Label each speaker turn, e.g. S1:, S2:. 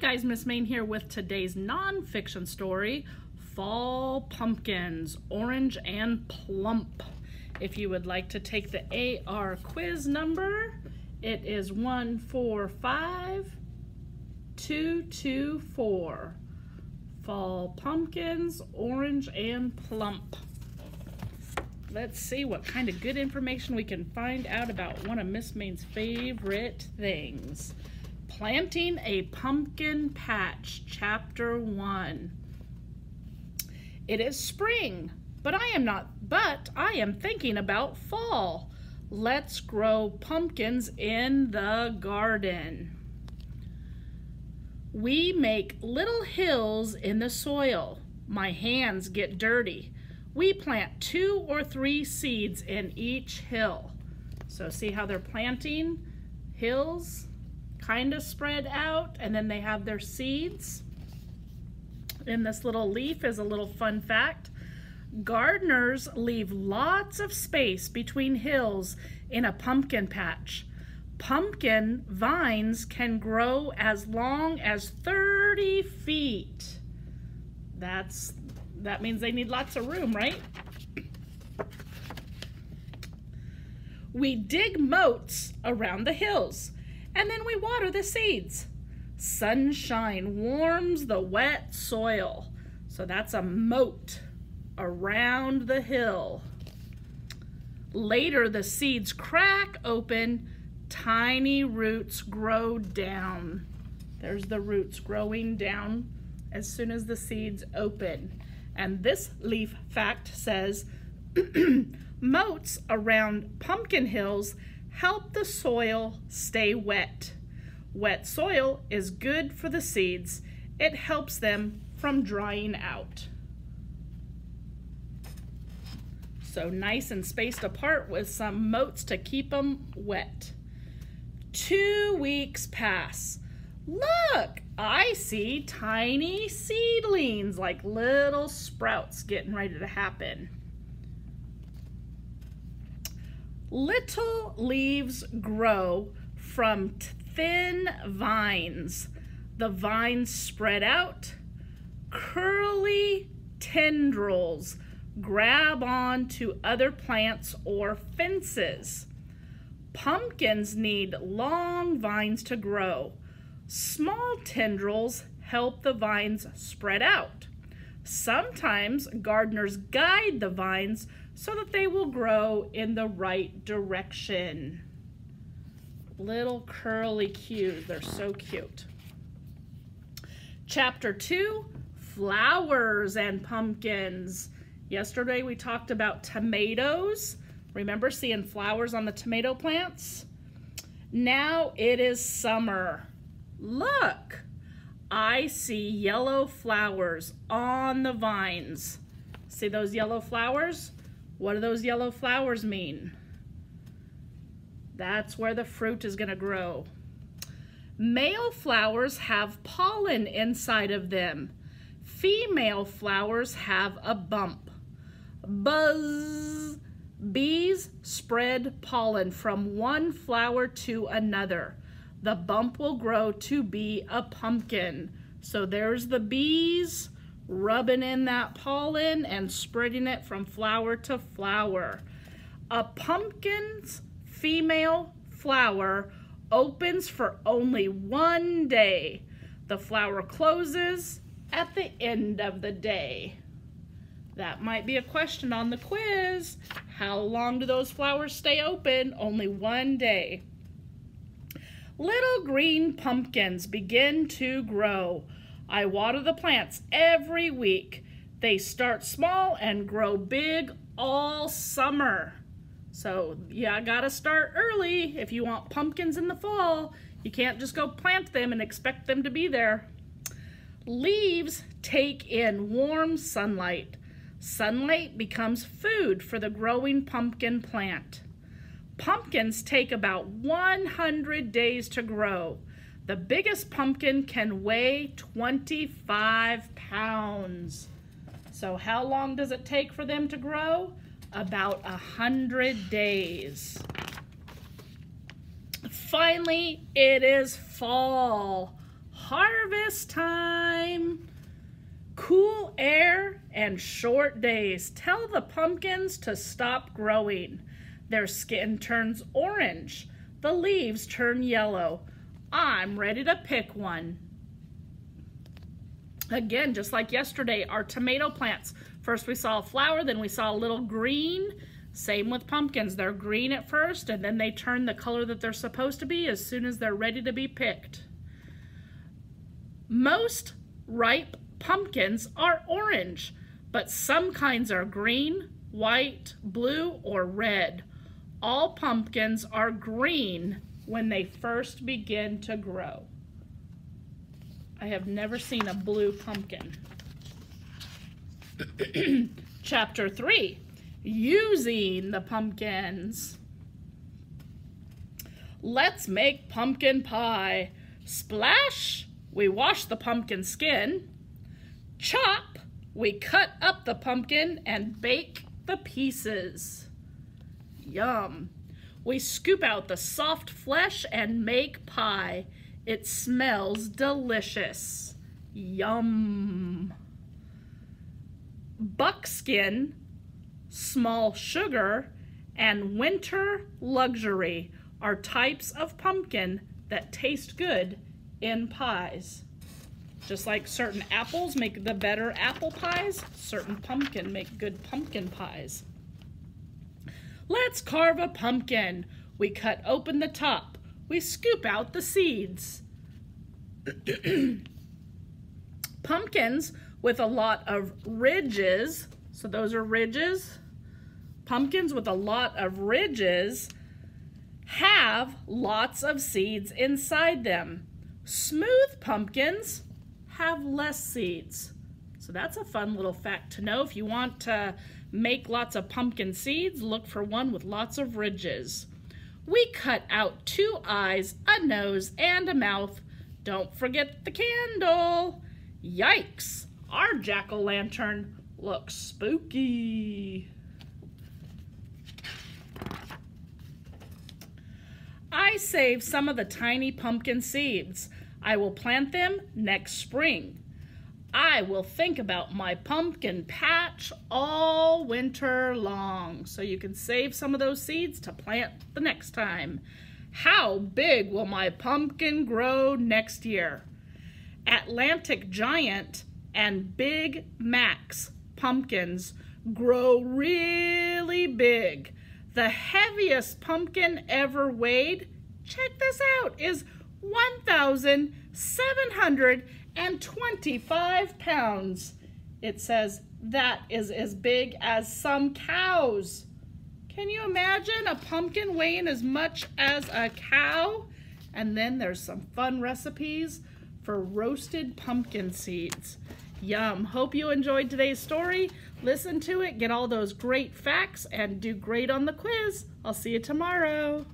S1: guys, Miss Main here with today's nonfiction story, Fall Pumpkins, Orange and Plump. If you would like to take the AR quiz number, it is 145224. Fall Pumpkins, Orange and Plump. Let's see what kind of good information we can find out about one of Miss Main's favorite things. Planting a Pumpkin Patch, Chapter 1. It is spring, but I am not, but I am thinking about fall. Let's grow pumpkins in the garden. We make little hills in the soil. My hands get dirty. We plant two or three seeds in each hill. So see how they're planting hills? Kind of spread out and then they have their seeds. And this little leaf is a little fun fact. Gardeners leave lots of space between hills in a pumpkin patch. Pumpkin vines can grow as long as 30 feet. That's that means they need lots of room, right? We dig moats around the hills and then we water the seeds. Sunshine warms the wet soil. So that's a moat around the hill. Later, the seeds crack open, tiny roots grow down. There's the roots growing down as soon as the seeds open. And this leaf fact says, moats around pumpkin hills help the soil stay wet. Wet soil is good for the seeds. It helps them from drying out. So nice and spaced apart with some moats to keep them wet. Two weeks pass. Look, I see tiny seedlings like little sprouts getting ready to happen. Little leaves grow from thin vines. The vines spread out. Curly tendrils grab on to other plants or fences. Pumpkins need long vines to grow. Small tendrils help the vines spread out. Sometimes gardeners guide the vines so that they will grow in the right direction. Little curly cues, they're so cute. Chapter 2, Flowers and Pumpkins. Yesterday we talked about tomatoes. Remember seeing flowers on the tomato plants? Now it is summer. Look, I see yellow flowers on the vines. See those yellow flowers? What do those yellow flowers mean? That's where the fruit is going to grow. Male flowers have pollen inside of them. Female flowers have a bump. Buzz. Bees spread pollen from one flower to another. The bump will grow to be a pumpkin. So there's the bees rubbing in that pollen and spreading it from flower to flower. A pumpkin's female flower opens for only one day. The flower closes at the end of the day. That might be a question on the quiz. How long do those flowers stay open? Only one day. Little green pumpkins begin to grow. I water the plants every week. They start small and grow big all summer. So yeah, gotta start early if you want pumpkins in the fall. You can't just go plant them and expect them to be there. Leaves take in warm sunlight. Sunlight becomes food for the growing pumpkin plant. Pumpkins take about 100 days to grow. The biggest pumpkin can weigh 25 pounds. So how long does it take for them to grow? About a hundred days. Finally, it is fall. Harvest time. Cool air and short days tell the pumpkins to stop growing. Their skin turns orange. The leaves turn yellow. I'm ready to pick one. Again, just like yesterday, our tomato plants. First we saw a flower, then we saw a little green. Same with pumpkins. They're green at first, and then they turn the color that they're supposed to be as soon as they're ready to be picked. Most ripe pumpkins are orange, but some kinds are green, white, blue, or red. All pumpkins are green when they first begin to grow. I have never seen a blue pumpkin. Chapter 3 Using the pumpkins. Let's make pumpkin pie. Splash, we wash the pumpkin skin. Chop, we cut up the pumpkin and bake the pieces. Yum. We scoop out the soft flesh and make pie. It smells delicious. Yum. Buckskin, small sugar, and winter luxury are types of pumpkin that taste good in pies. Just like certain apples make the better apple pies, certain pumpkin make good pumpkin pies. Let's carve a pumpkin. We cut open the top. We scoop out the seeds. Pumpkins with a lot of ridges, so those are ridges. Pumpkins with a lot of ridges have lots of seeds inside them. Smooth pumpkins have less seeds. So that's a fun little fact to know. If you want to make lots of pumpkin seeds, look for one with lots of ridges. We cut out two eyes, a nose, and a mouth. Don't forget the candle. Yikes, our jack-o'-lantern looks spooky. I saved some of the tiny pumpkin seeds. I will plant them next spring. I will think about my pumpkin patch all winter long. So you can save some of those seeds to plant the next time. How big will my pumpkin grow next year? Atlantic Giant and Big Max pumpkins grow really big. The heaviest pumpkin ever weighed, check this out, is 1,725 pounds. It says that is as big as some cows. Can you imagine a pumpkin weighing as much as a cow? And then there's some fun recipes for roasted pumpkin seeds. Yum. Hope you enjoyed today's story. Listen to it, get all those great facts, and do great on the quiz. I'll see you tomorrow.